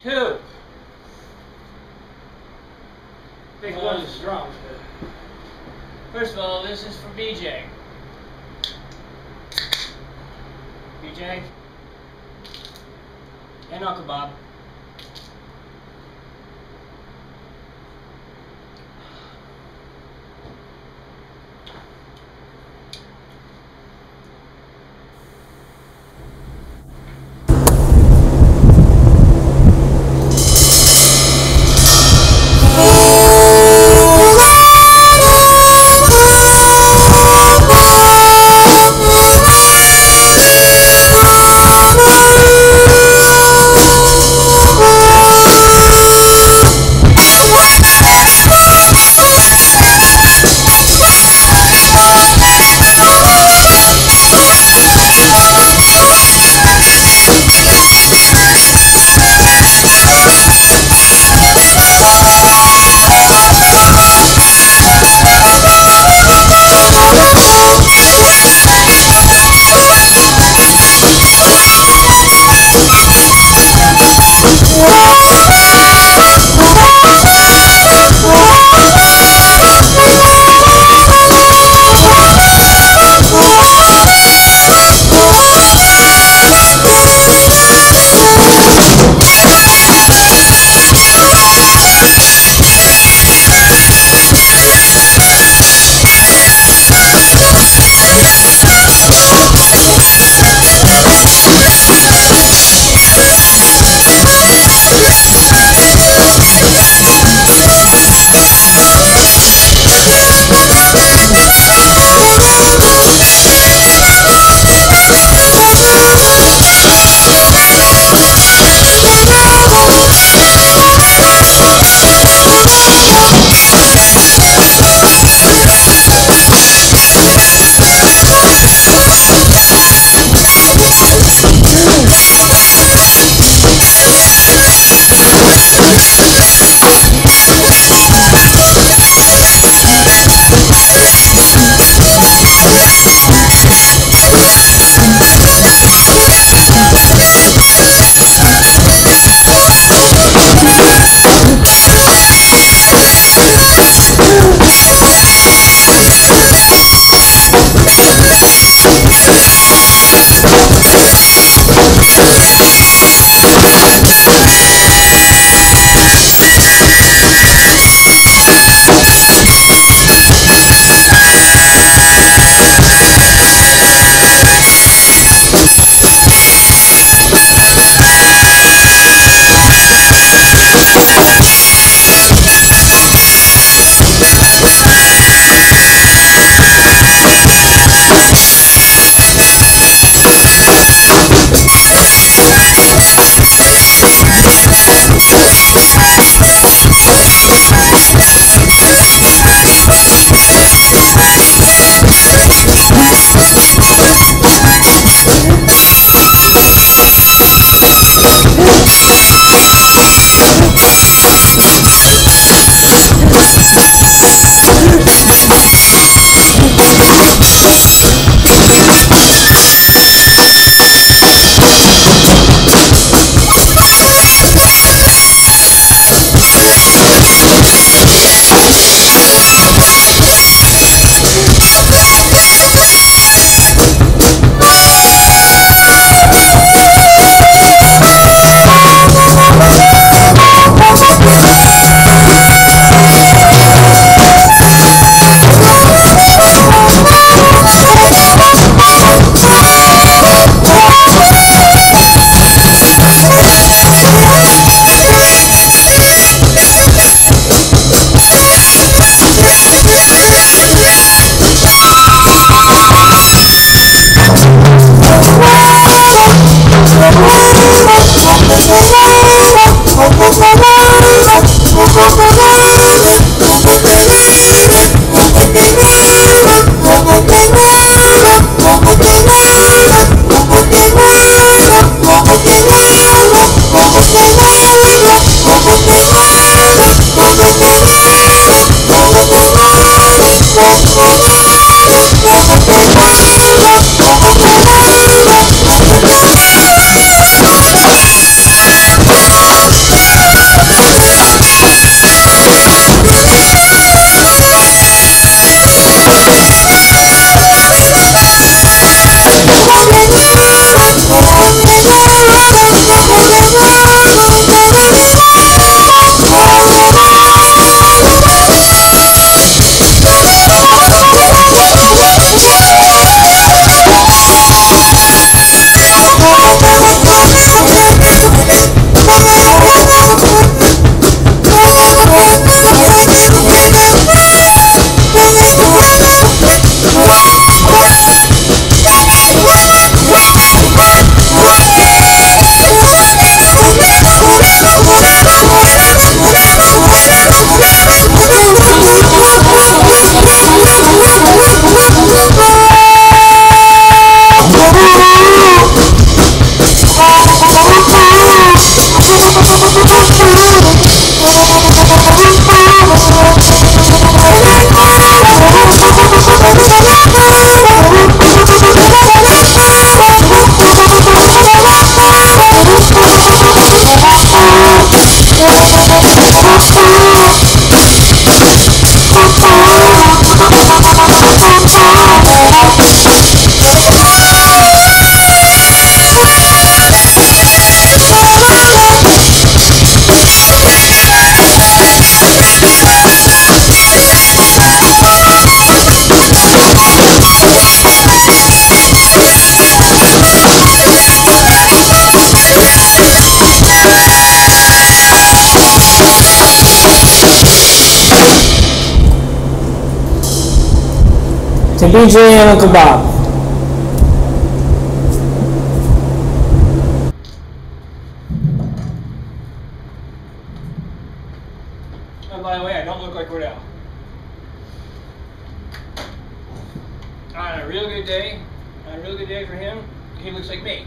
Two. Big Uh, one's drums, First of all, this is for BJ. BJ. And Uncle Bob. Thank BJ and Uncle Bob. By the way, I don't look like Cordell. On a real good day, on a real good day for him, he looks like me.